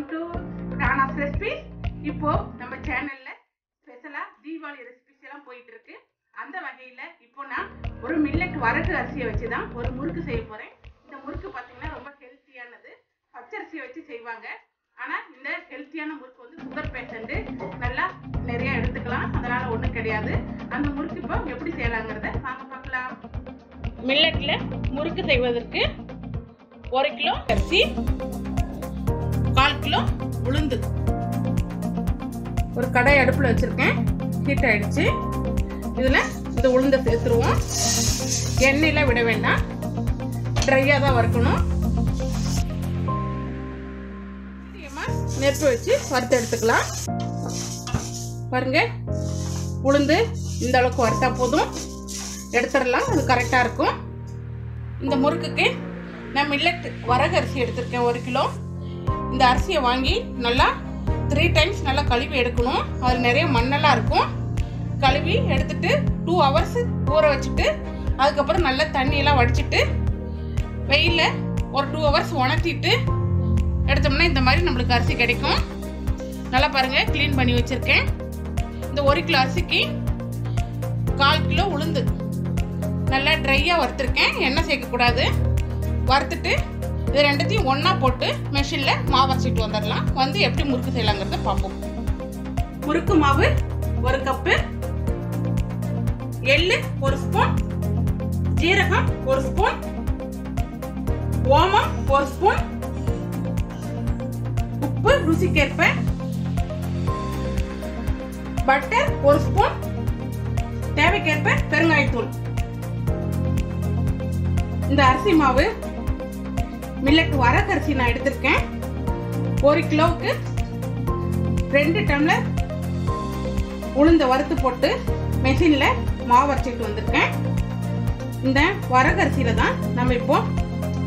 Welcome to Rana's recipes இப்போ நம்ம சேனல்ல ஸ்பெஷலா தீபாவளி ரெசிபிஸ் எல்லாம் போயிட்டு இருக்கு. அந்த வகையில இப்போ நான் ஒரு மில்லட் வரகு அரிசியை வச்சு தான் ஒரு முறுக்கு செய்ய போறேன். இந்த முறுக்கு பார்த்தீங்கன்னா ரொம்ப ஹெல்த்தியானது பச்சரிசியை வச்சு செய்வாங்க. ஆனா இந்த ஹெல்த்தியான முறுக்கு வந்து சுகர் பேஷண்ட் நல்லா நிறைய எடுத்துக்கலாம். அதனால ஒண்ணும் கிடையாது. அந்த முறுக்கு இப்போ எப்படி செய்யலாங்கிறத வாங்க பார்க்கலாம். மில்லட்ல முறுக்கு செய்வதற்கு ஒரு கிலோ அரிசி கடை அடுப்பில் வச்சுருக்கேன். ஹீட் ஆகிடுச்சு இதில் இந்த உளுந்தை சேர்த்துருவோம். எண்ணெயெலாம் விட வேண்டாம். ட்ரையாக தான் வறுக்கணும். நெருப்பு வச்சு வறுத்து எடுத்துக்கலாம். பாருங்க உளுந்து இந்த அளவுக்கு வறுத்தா போதும். எடுத்துடலாம் அது கரெக்டாக இருக்கும். இந்த முறுக்குக்கு நான் மில்லட் வரகு அரிசி எடுத்திருக்கேன் ஒரு கிலோ. இந்த அரிசியை வாங்கி நல்லா த்ரீ டைம்ஸ் நல்லா கழுவி எடுக்கணும். அதில் நிறைய மண்ணெல்லாம் இருக்கும். கழுவி எடுத்துட்டு டூ ஹவர்ஸ் ஊற வச்சுட்டு அதுக்கப்புறம் நல்லா தண்ணியெல்லாம் வடிச்சிட்டு வெயிலில் ஒரு டூ ஹவர்ஸ் உணர்த்திட்டு எடுத்தோம்னா இந்த மாதிரி நம்மளுக்கு அரிசி கிடைக்கும். நல்லா பாருங்கள் க்ளீன் பண்ணி வச்சுருக்கேன். இந்த ஒரு கிலோ அரிசிக்கு கால் கிலோ உளுந்து. நல்லா ட்ரையாக வறுத்துருக்கேன். எண்ணெய் சேர்க்கக்கூடாது. வறுத்துட்டு இது ரெண்டுத்தையும் ஒன்றா போட்டு மெஷினில் மாவு அரைச்சிட்டு வந்துடலாம். வந்து எப்படி முறுக்கு செய்யலாங்கிறத பார்ப்போம். முறுக்கு மாவு ஒரு கப்பு எள்ளு ஒரு ஸ்பூன் ஜீரகம் ஒரு ஸ்பூன் ஓமம் ஒரு ஸ்பூன் உப்பு ருசிக்கேற்ப பட்டர் ஒரு ஸ்பூன் தேவைக்கேற்ப பெருங்காயத்தூள். இந்த அரிசி மாவு மில்லட் வரகரிசி நான் எடுத்திருக்கேன். ஒரு கிலோவுக்கு ரெண்டு டம்ளர் உளுந்த வறுத்து போட்டு மெஷினில் மாவு அரைச்சிட்டு வந்திருக்கேன். இந்த வரகரிசியில் தான் நம்ம இப்போ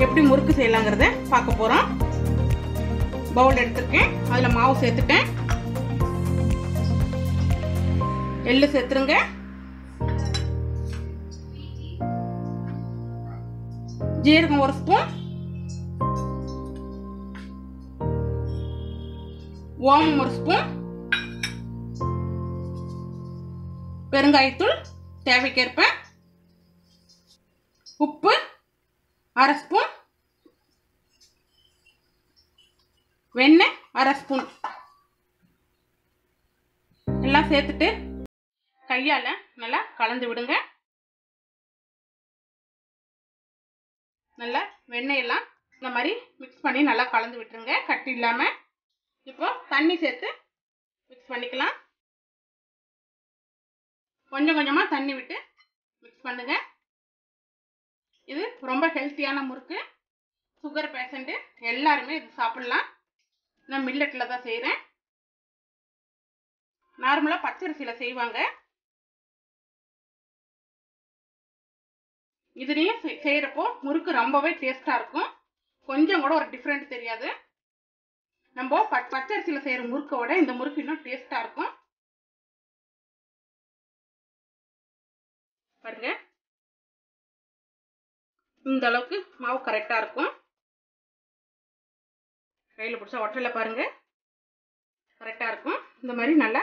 எப்படி முறுக்கு செய்யலாங்கிறத பார்க்க போகிறோம் பவுல் எடுத்திருக்கேன். அதில் மாவு சேர்த்துட்டேன். எள்ளு சேர்த்துருங்க. ஜீரகம் ஒரு ஸ்பூன் ஓமம் ஒரு ஸ்பூன் பெருங்காயத்தூள் தேவைக்கேற்ப உப்பு அரை ஸ்பூன் வெண்ணெய் அரை ஸ்பூன் எல்லாம் சேர்த்துட்டு கையால் நல்லா கலந்து விடுங்க. நல்லா வெண்ணெயெல்லாம் இந்த மாதிரி மிக்ஸ் பண்ணி நல்லா கலந்து விட்டுருங்க. கட்டி இல்லாமல் இப்போ தண்ணி சேர்த்து மிக்ஸ் பண்ணிக்கலாம். கொஞ்சம் கொஞ்சமாக தண்ணி விட்டு மிக்ஸ் பண்ணுங்க. இது ரொம்ப ஹெல்த்தியான முறுக்கு. சுகர் பேஷண்ட்டு எல்லாருமே இது சாப்பிட்லாம். நான் மில்லட்டில் தான் செய்கிறேன் நார்மலாக பச்சரிசியில் செய்வாங்க. இதுலேயும் செய்கிறப்போ முறுக்கு ரொம்பவே டேஸ்ட்டாக இருக்கும். கொஞ்சம் கூட ஒரு டிஃப்ரெண்ட் தெரியாது. நம்ம பட் பச்சரிசியில் செய்கிற முறுக்கோட இந்த முறுக்கு இன்னும் டேஸ்ட்டாக இருக்கும். பாருங்க. இந்த அளவுக்கு மாவு கரெக்டாக இருக்கும். கையில் பிடிச்சா ஒட்டலை பாருங்க. கரெக்டாக இருக்கும். இந்த மாதிரி நல்லா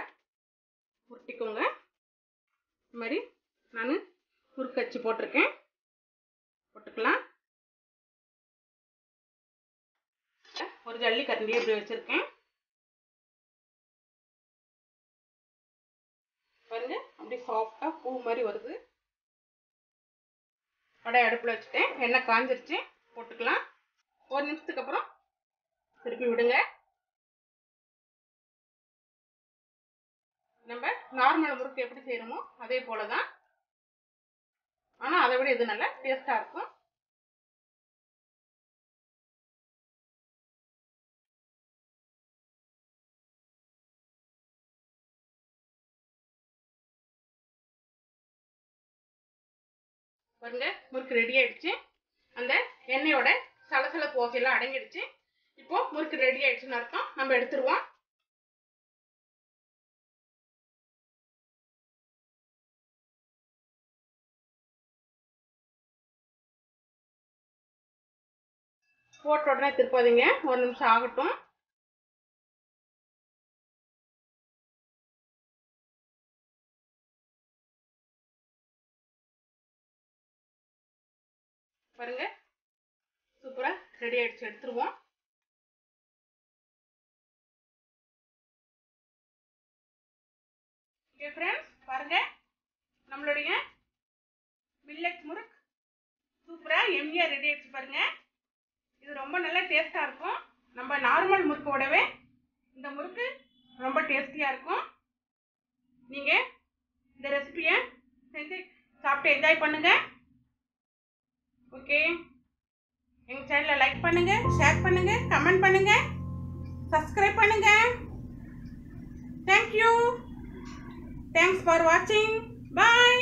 உருட்டிக்கோங்க. இந்த மாதிரி நான் முறுக்கு வச்சு போட்டிருக்கேன். போட்டுக்கலாம். ஒரு ஜல்லி கரண்டி இப்படி வச்சிருக்கேன். பாருங்க அப்படி சாஃப்டா பூ மாதிரி வருது. வடை அடுப்புல வச்சுட்டேன். எண்ணெய் காஞ்சிருச்சு. போட்டுக்கலாம். ஒரு நிமிஷத்துக்கு அப்புறம் திருப்பி விடுங்க. நம்ம நார்மல் முறுக்கு எப்படி செய்யறோமோ அதே போலதான். ஆனா அதை விட இது நல்லா டேஸ்டா இருக்கும். பாருங்க முறுக்கு ரெடி ஆயிடுச்சு. அந்த எண்ணெயோட சலசல போகையெல்லாம் அடங்கிடுச்சு. இப்போ முறுக்கு ரெடி ஆயிடுச்சுன்னு அர்த்தம். நம்ம எடுத்துருவோம். போட்ட உடனே திருப்பாதீங்க. ஒரு நிமிஷம் ஆகட்டும். பாருங்க. சூப்பரா ரெடி ஆயிடுச்சு. எடுத்துருவோம். ஓகே ஃப்ரெண்ட்ஸ் பாருங்க. நம்மளுடைய மில்லட் முறுக் சூப்பரா எம்மியாக ரெடி ஆயிடுச்சு பாருங்க. இது ரொம்ப நல்லா டேஸ்டா இருக்கும். நம்ம நார்மல் முறுக்கோடவே இந்த முறுக்கு ரொம்ப டேஸ்டியா இருக்கும். நீங்க இந்த ரெசிபியை செஞ்சு சாப்பிட்டு என்ஜாய் பண்ணுங்க. ஓகே? எங்கள் சேனலை லைக் பண்ணுங்கள் ஷேர் பண்ணுங்கள் கமெண்ட் பண்ணுங்கள் சப்ஸ்கிரைப் பண்ணுங்கள் தேங்க்யூ தேங்க்ஸ் ஃபார் வாட்சிங் பாய்